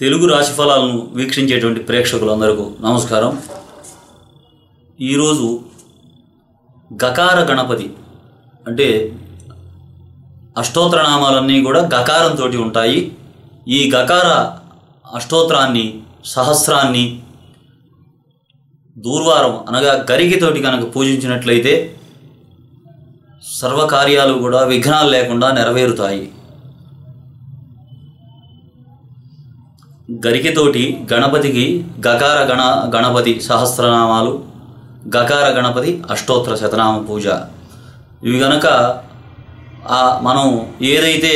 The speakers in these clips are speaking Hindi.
తెలుగు రాశి ఫలాలను వీక్షించేటువంటి ప్రేక్షకులందరికీ నమస్కారం. ఈరోజు గకార గణపతి అంటే అష్టోత్తర నామాలన్నీ కూడా గకారంతో ఉంటాయి. ఈ గకార అష్టోత్తరాన్ని సహస్రాన్ని దూర్వారం అనగా గరికితోటి కనుక పూజించినట్లయితే సర్వకార్యాలు కూడా విఘ్నాలు లేకుండా నెరవేరుతాయి. గరికెతోటి గణపతికి గకార గణ గణపతి సహస్రనామాలు గకార గణపతి అష్టోత్తర శతనామ పూజ. ఇవి గనక మనం ఏదైతే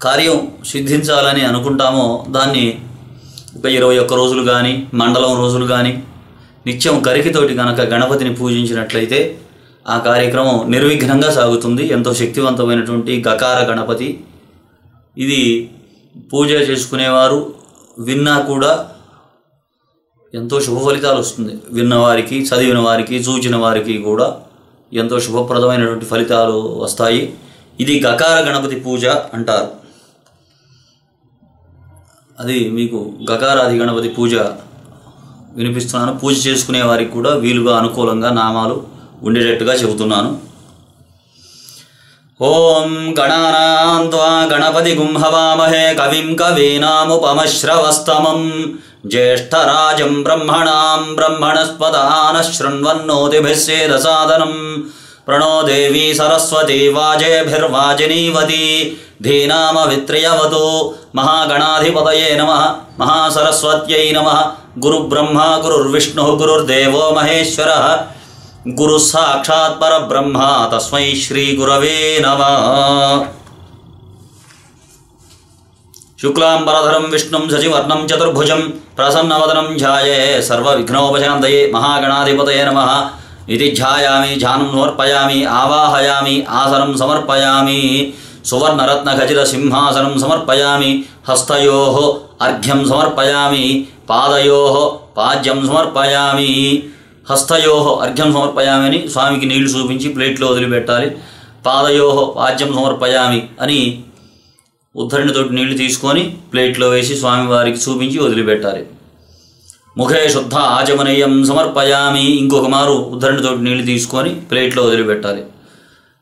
కార్యం సిద్ధించాలని అనుకుంటామో దాన్ని ఒక ఇరవై ఒక్క రోజులు కానీ మండలం రోజులు కానీ నిత్యం గరికితోటి కనుక గణపతిని పూజించినట్లయితే ఆ కార్యక్రమం నిర్విఘ్నంగా సాగుతుంది. ఎంతో శక్తివంతమైనటువంటి గకార గణపతి. ఇది పూజ చేసుకునేవారు విన్నా కూడా ఎంతో శుభ ఫలితాలు వస్తుంది. విన్నవారికి చదివిన వారికి చూచిన వారికి కూడా ఎంతో శుభప్రదమైనటువంటి ఫలితాలు వస్తాయి. ఇది గకార గణపతి పూజ అంటారు. అది మీకు గకారాది గణపతి పూజ వినిపిస్తున్నాను. పూజ చేసుకునే వారికి కూడా వీలుగా అనుకూలంగా నామాలు ఉండేటట్టుగా చెబుతున్నాను. ॐ गणानां गणान्त्वा गणपतिगुम्हवामहे कविं कवीनामुपमश्रवस्तमम् ज्येष्ठराजं ब्रह्मणां ब्रह्मणस्पदश्रुण्वन् नो दिभिश्चेदसादनम् प्रणो देवी सरस्वती वाजेभिर्वाजिनीवती धीनामवित्रयवतो महागणाधिपतये नमः महासरस्वत्यै नमः गुरुब्रह्मा गुरुर्विष्णुः गुरुर्देवो महेश्वरः गुरु साक्षात् पर ब्रह्मा तस्मै श्री गुरवे नमः। शुक्लाम्बरधरं, विष्णुं, शशिवर्णं, चतुर्भुजं, प्रसन्नवदनं ध्याये सर्वविघ्नोपशान्तये, महागणाधिपतये नमः। इति ध्यायामि, ध्यानं समर्पयामि, आवाहयामि, आसनं समर्पयामि, सुवर्णरत्नखचितसिंहासनं समर्पयामि, हस्तयोः अर्घ्यं समर्पयामि, पादयोः पाद्यं समर्पयामि। హస్తయో అర్ఘ్యం సమర్పయామని స్వామికి నీళ్ళు చూపించి ప్లేట్లో వదిలిపెట్టాలి. పాదయో పాద్యం సమర్పయామి అని ఉద్ధరణితోటి నీళ్ళు తీసుకొని ప్లేట్లో వేసి స్వామివారికి చూపించి వదిలిపెట్టాలి. ముఖే శుద్ధ ఆచమనీయం సమర్పయామి. ఇంకొక మారు ఉద్ధరణితోటి నీళ్ళు తీసుకొని ప్లేట్లో వదిలిపెట్టాలి.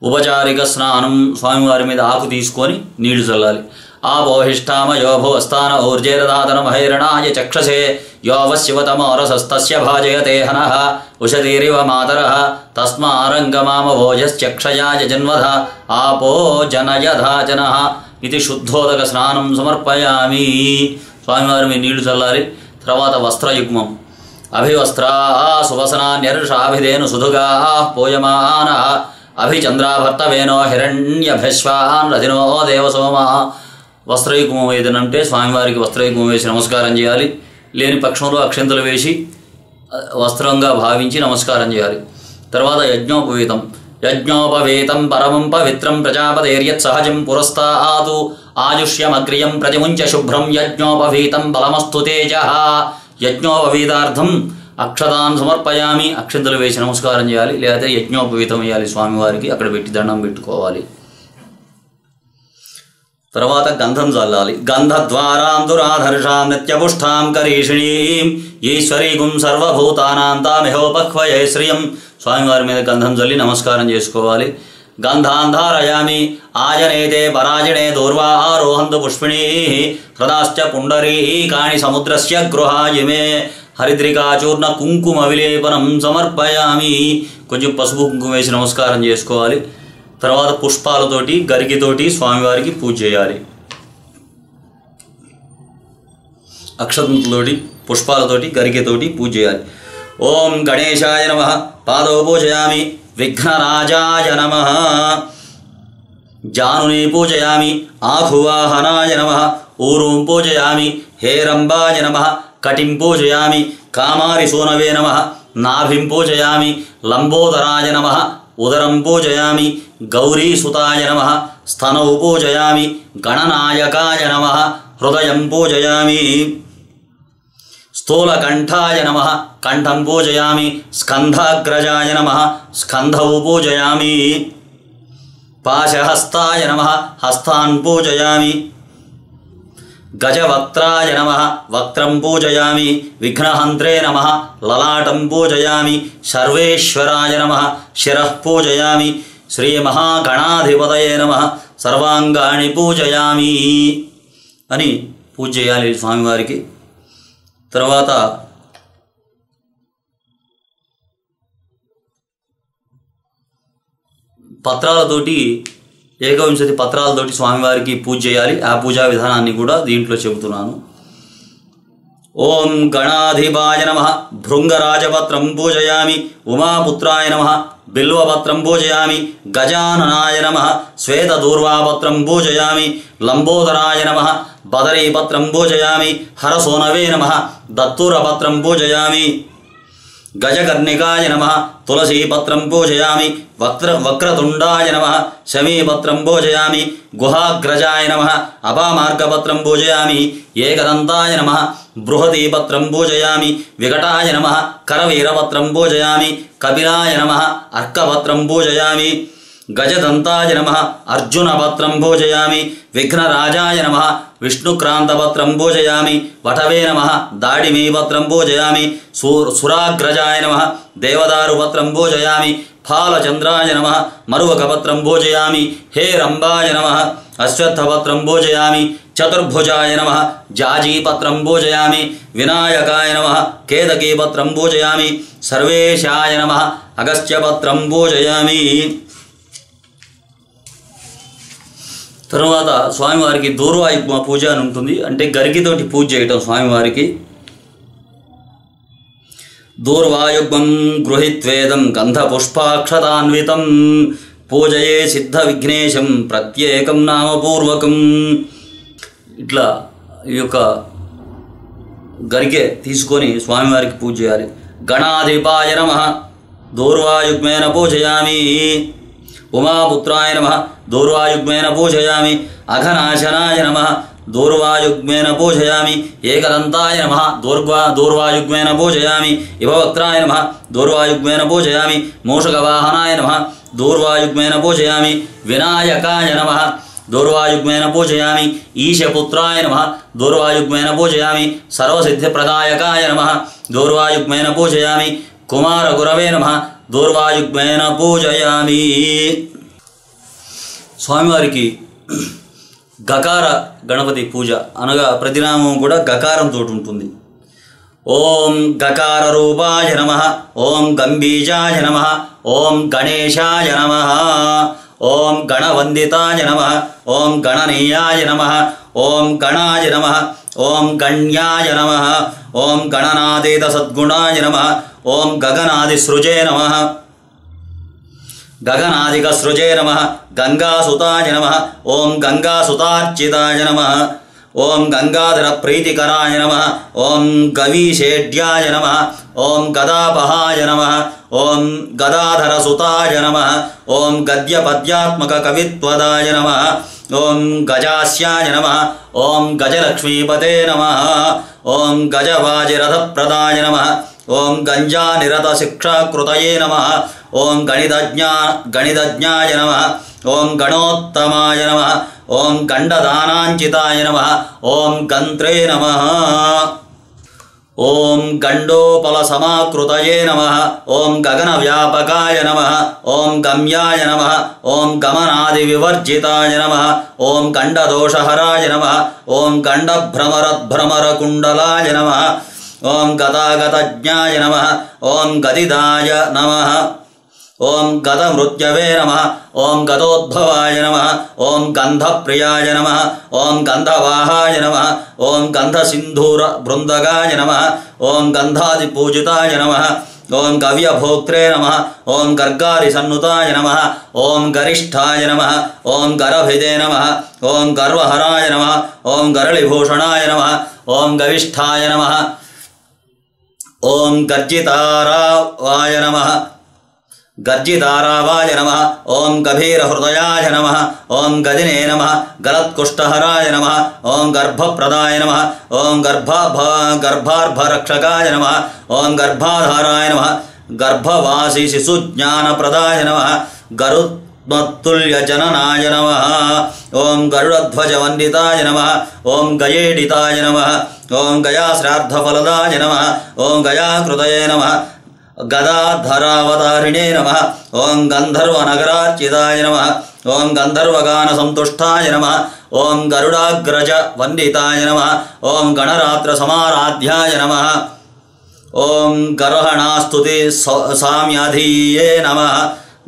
ఉపచారిక స్నానం స్వామివారి మీద ఆకు తీసుకొని నీళ్ళు చల్లాలి. ఆపోహిష్టామ యోభువస్థాన ఊర్జేరదాతన మహైరణాయ చక్షసే యోవశివతమోరసస్తస్య భాజయతే హనః ఉషతీరివ మాతరः తస్మారంగమామ భోజశ్చక్షయాయ జన్మధ ఆపో జనయధా జనః ఇది శుద్ధోదక స్నానం సమర్పయామి. స్వామివారి మీద నీళ్ళు చల్లాలి. తర్వాత వస్త్రయుగ్మం. అభివస్త్రా సువసనాన్యర్షాభిధేను సుధుగా పోయమాన అభిచంద్రాభర్తవేనో హిరణ్యభస్వాన్ రథినో దేవసోమ. వస్త్రయుగ్మం ఏదనంటే స్వామివారికి వస్త్రయుగ్మం వేసి నమస్కారం చేయాలి. లేని పక్షంలో అక్షంతలు వేసి వస్త్రంగా భావించి నమస్కారం చేయాలి. తర్వాత యజ్ఞోపవీతం. యజ్ఞోపవేతం పరమం పవిత్రం ప్రజాపతేర్యత్ సహజం పురస్తాదు. ఆయుష్యమగ్రియం ప్రతిముంచ శుభ్రం యజ్ఞోపవీతం బలమస్తు తేజ. యజ్ఞోపవీతార్థం అక్షతాన్ సమర్పయామి అక్షంతలు వేసి నమస్కారం చేయాలి లేదా యజ్ఞోపవీతం వేయాలి స్వామివారికి అక్కడ పెట్టి దండం పెట్టుకోవాలి తర్వాత గంధం చల్లాలి గంధద్వారాంతురాధర్షాం నిత్యపుష్టాం కరీషిణీం ఈశ్వరీగుం సర్వభూతానాం తామిహోపక్వయే శ్రియం స్వామివారి మీద గంధం చల్లి నమస్కారం చేసుకోవాలి గంధాంధారయామి ఆజనేతే పరాజనే దూర్వా ఆరోహంతు పుష్పిణీ హృదాశ్చ పుండరీకాణి సముద్రస్య గృహాయిమే హరిద్రికాచూర్ణ కుంకుమ విలేపనం సమర్పయామి కొంచెం పసుపు కుంకుమ వేసి నమస్కారం చేసుకోవాలి తర్వాత పుష్పాలతోటి గరికితోటి స్వామివారికి పూజ చేయాలి అక్షతంతోటి పుష్పాలతోటి గరికెతోటి పూజ చేయాలి ఓం గణేశాయ నమ పాదో పూజయామి విఘ్నరాజాయ నమ జానుని పూజయామి ఆహువాహనాయ నమ ఊరుం పూజయామి హేరంబాయ నమ కటిం పూజయామి కామారి సూనవే నమ నాభిం పూజయామి లంబోదరాయ నమ ఉదరం పూజయామి గౌరీసుతాయ నమ స్తనౌ పూజయామి గణనాయకాయ నమ హృదయం పూజయామి స్థూలకంఠాయ నమ కంఠం పూజయామి స్కంధాగ్రజాయ నమ స్కంధౌ పూజయామి పాశహస్తాయ నమ హస్తాన్ పూజయామి గజవక్త్రాయ నమ. వక్త్రం పూజయామి. విఘ్నహంత్రే నమ. లలాటం పూజయామి. సర్వేశ్వరాయ నమ. శిరః పూజయామి. శ్రీమహాగణాధిపతయే నమ. సర్వాంగాణి పూజయామి. అని పూజ చేయాలి స్వామివారికి. తర్వాత పత్రాలతోటి ఏకవింశతి పత్రాలతోటి స్వామివారికి పూజ చేయాలి. ఆ పూజా విధానాన్ని కూడా దీంట్లో చెబుతున్నాను. ఓం గణాధిపాయ నమ. భృంగరాజపత్రం పూజయామి. ఉమాపుత్రాయ నమ. బిల్వపత్రం పూజయామి. గజాననాయ నమ. శ్వేతదూర్వాపత్రం పూజయామి. లంబోదరాయ నమ. బదరీపత్రం పూజయామి. హరసోనవే నమ. దత్తూరపత్రం పూజయామి. गजकर्णिकाय नम, तुलसीपत्रं पूजयामि, वक्र वक्रतुण्डाय नम, शमीपत्र पूजयामि, गुहाग्रजाय नम, अपामार्गपत्रं पूजयामि, एकदन्ताय नम, बृहदीपत्र पूजयामि, विकटाय नम, करवीरपत्र पूजयामी, कपिलाय नम, अर्कपत्र पूजयामि। गजदंताय नम। अर्जुन पत्रम पूजयामी विघ्नराजाय नम। विष्णुक्रांत पत्रं भोजयामि। वटवे नम। दाडिमे पत्रं भोजयामि सुराग्रजाय नम। देवदारु पत्रम पूजयामी फालचंद्राय नम। मरुवकपत्रम भोजयामि। हे रंबाय नम। अश्वत्थपत्रम भोजयामि। चतुर्भुजाय नम। जाजीपत्रम भोजयामि। विनायकाय नम। केदकीपत्रम भोजयामि। सर्वेशाय नम। अगस्त्यपत्रम पूजयामी తరువాత స్వామివారికి దూర్వాయుగ్మ పూజ అని ఉంటుంది. అంటే గరికితోటి పూజ చేయటం స్వామివారికి. దూర్వాయుగ్మం గృహిత్వేదం గంధపుష్పాక్షతాన్వితం. పూజయే సిద్ధ విఘ్నేశం ప్రత్యేకం నామపూర్వకం. ఇట్లా ఈ యొక్క గరికె తీసుకొని స్వామివారికి పూజ చేయాలి. గణాధిపాయ నమ. దూర్వాయుగ్మేన పూజయామి. उमापुत्राय नमः। दूर्वायुग्मेन पूजयामि। अघनाशनाय नमः। दूर्वायुग्मेन पूजयामि। एकदन्ताय नमः। दूर्वा दूर्वायुग्मेन पूजयामि। इभवक्त्राय नमः। दूर्वायुग्मेन पूजयामि। मूषकवाहनाय नमः। दूर्वायुग्मेन पूजयामि। विनायकाय नमः। दूर्वायुग्मेन पूजयामि। ईशपुत्राय नमः। दूर्वायुग्मेन पूजयामि। सर्वसिद्धिप्रदायकाय नमः। दूर्वायुग्मेन पूजयामि। कुमारगुरवे नमः। దూర్వాయుగ్మేన పూజయామి. స్వామివారికి గకార గణపతి పూజ అనగా ప్రతినామం కూడా గకారంతో ఉంటుంది. ఓం గకార రూపాయ నమ ఓం గంభీజాయ నమ ఓం గణేశాయ నమ ఓం గణవందితాయ నమ ఓం గణనీయాయ నమ ఓం గణాయ నమ ఓం గణ్యాయ నమ ఓం గణనాదేత సద్గుణాయ నమ ओम गगनादिसृजे नमः। गगनादिकसृजे नम। ओं गंगा सुताचिताय नम। ओं गंगाधर गङ्गाधरप्रीतिकराय नम। ओं गवीशेड्याय नम। ओं गदापहाय नमः। ॐ गदाधरसुताय नम। ओं गद्यपद्यात्मककवित्वदाय नम। ओं गजाश्याय नम। ओं गजलक्ष्मीपते नम। ओं गजवाजिथ प्रदाय नम। ஓம் கஞ்சா நிரத சிக்ஷா கிருதயே நம ஓம் கணிதஜா கணிதஜாய நம ஓம் கணோத்தமாய நம ஓம் கண்டதானாஞ்சிதாய நம ஓம் கந்திரே நம ஓம் கண்டோபலசமாकृतये नमः ॐ गगनव्यापकाय नमः ॐ गम्याय नमः ॐ गमनादिविवर्जिताय नमः ॐ कण्डदोषहराय नमः ॐ कण्डभ्रमरद्भ्रमरकुण्डलाय नमः ॐ नम ओं ॐ गदिदाय नम ओं गतमृत्यवे नम ओं गंध प्रियाय नम ओं गंधवाहाय नम ओं गंध सिंधूर बृंदगाय नम ओं गंधादिपूजिताय नम ओं कव्यभोक्त्रे नम ओं गर्गारिसन्नुताय नम ओं गरिष्ठाय नम ओं गरभिदे नम ओं गर्वहराय नम ओं गरिभूषणा नम ओं गविष्ठा नम ఓం గవిష్ఠాయ నమ ఓం గర్జితారావాయ నమ గర్జితారావాయ నమ ఓం గభీరహృదయాయ నమ ఓం గదినే నమ గలత్కుష్టహరాయ నమ ఓం గర్భప్రదాయ నమ ఓం గర్భాభ గర్భార్భరక్షకాయ నమ ఓం గర్భాధారాయ నమ గర్భవాసి శిశుజ్ఞానప్రదాయ నమ గరు त्वत्तुल्यजननाय नमः। ॐ गरुडध्वजवन्दिताय नमः। ॐ गयेडिताय नमः। ॐ गयाश्राद्धफलदाय नमः। ॐ गयाकृतये नमः। गदाधरावतारिणे नमः। ॐ गन्धर्वनगरार्चिताय नमः। ॐ गन्धर्वगानसन्तुष्टाय नमः। ॐ गरुडाग्रजवन्दिताय नमः। ॐ गणरात्रसमाराध्याय नमः। ॐ गर्वस्तुति साम्याधीये नमः।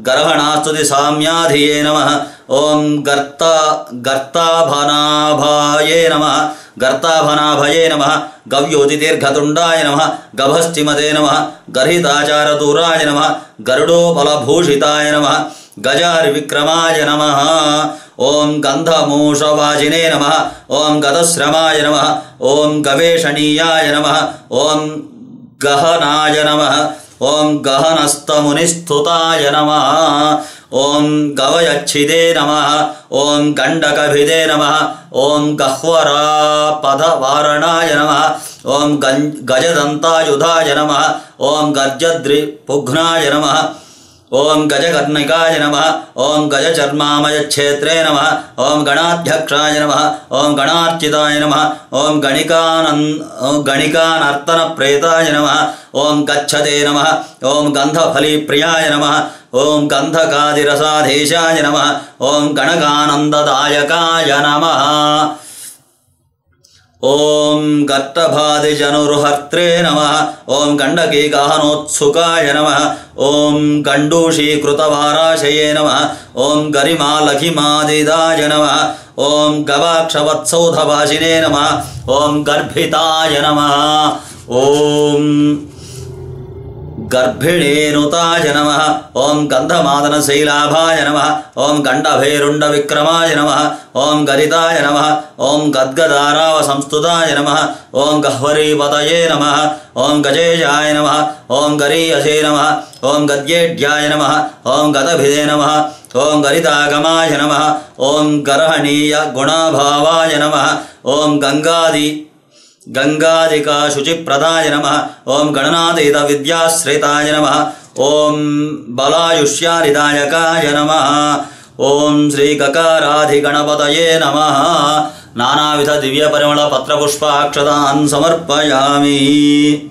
गर्भणास्तुति साम्याधिये नमः। ॐ गर्ता गर्ता गर्ताभनाभाये नमः। गर्ताभनाभये नमः। गव्योदिदीर्घतुण्डाय नमः। गभस्तिमते नमः। गर्हिताचारदूराय नमः। गरुडोबलभूषिताय नमः। गजारिविक्रमाय नमः। ॐ गंधमूषवाजिने नमः। ॐ गदश्रमाय नमः। ॐ गवेशणीयाय नमः। ॐ गहनाय नमः। ॐ गहनस्तमुनिस्तुताय नमः। ॐ गवयच्छिदे नमः। ॐ गण्डकभिदे नमः। ॐ गह्वरापदवारणाय नमः। ॐ गञ् गजदन्तायुधाय नमः। ॐ गर्जद्रिपुघ्नाय नमः। ओं गजकर्णिकाय नम ओं गजचर्मामयक्षेत्रे नम ओं गणाध्यक्षा नम ओं गणार्चिताय नम ओं गणिकानन् प्रेताय नम ओं गच्छते नम ओं गन्धफलीप्रियाय नम ओं गन्धकादिरसाधीशाय नम ओं गणकानन्ददायकाय नमः। ॐ गट्टभादिजनुरुहर्त्रे नमः। ॐ गण्डकीगाहनोत्सुकाय नमः। ॐ गण्डूषीकृतवाराशये नमः। ॐ गरिमालघिमादिदाय नमः। ॐ गवाक्षवत्सौधभाषिने नमः। ॐ गर्भिताय नमः। ॐ गर्णेनुताय नम ओं गर्भिणीनुताय नम ओं गन्धमादनशैलाभाय नमः नम ओं नमः नम ओं गद्गदाराव संस्तुताय नम ओं ॐ गह्वरीपतये नम ओं गजेजाय नम ओं गरीयसे नम ओं गद्येड्याय नम ओं गदभिदे नम ओं गरितागमाय ओं गर्हणीय गुणाभाय नम ओं गंगादी गङ्गाधिकाशुचिप्रदाय नमः। ॐ गणनातहितविद्याश्रिताय नमः। ॐ बलायुष्यारिदायकाय नमः। ॐ श्रीककाराधिगणपतये नमः। नानाविधदिव्यपरिमलपत्रपुष्पाक्षतान् समर्पयामि।